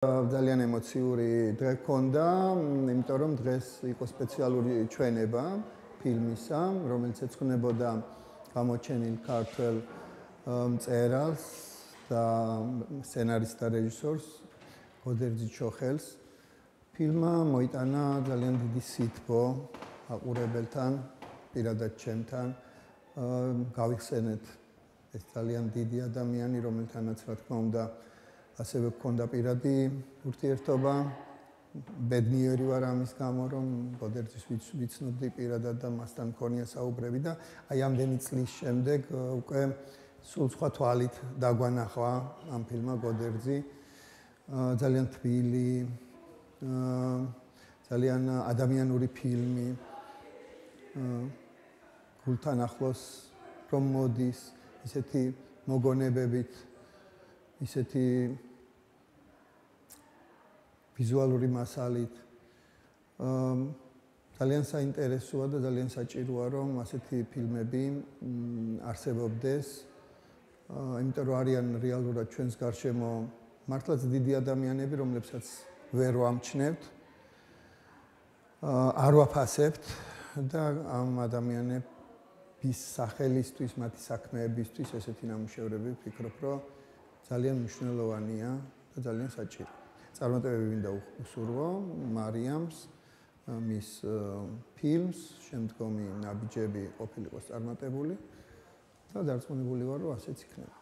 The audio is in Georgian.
ძალიან ემოციური დღე ქონდა, იმიტომ რომ დღეს იყო სპეციალური ჩვენება ფილმისა, რომელიც ეძღვნებოდა გამოჩენილ ქართველ მწერალს და სცენარისტ და რეჟისორს გოდერძი ჩოხელს. ფილმმა მოიტანა ძალიან დიდი სითბო აყურებელთან, პირადად ჩემთან. გავიხსენეთ ეს ძალიან დიდი ადამიანი, რომელთანაც რა თქმა უნდა ასევე გქონდა პირადი ურთიერთობა. ბედნიერი ვარ ამის გამო, რომ ბოდერძის ვიცნობდი პირადად და მასთან მქონია საუბრები და აი ამდენი წლის შემდეგ უკვე სულ სხვა თვალით დაგვანახვა ამ ფილმმა ბოდერძი. ძალიან თბილი ძალიან ადამიანური ფილმი. გულთან ახლოს რომ მოდის ისეთი მოგონებებით ისეთი ვიზუალური მასალით. ძალიან საინტერესოა და ძალიან საჭიროა რომ ასეთი ფილმები არსებობდეს. იმიტომ რომ არიან რეალურად ჩვენს გარშემო მართლაც დიდი ადამიანები რომლებსაც ვერ ვამჩნევთ არ ვაფასებთ და ამ ადამიანების სახელისთვის მათი საქმეებისთვის ესეთი ნამუშევრები ვფიქრობ რომ ძალიან მნიშვნელოვანია და ძალიან საჭირო წარმატებები მინდა უსურვო მარიამს მის ფილმს, შემდგომი ნაბიჯები ყოფილიყოს წარმატებული და დარწმუნებული ვარ, რომ ასეც იქნება.